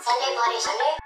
Sunday Bloody Sunday.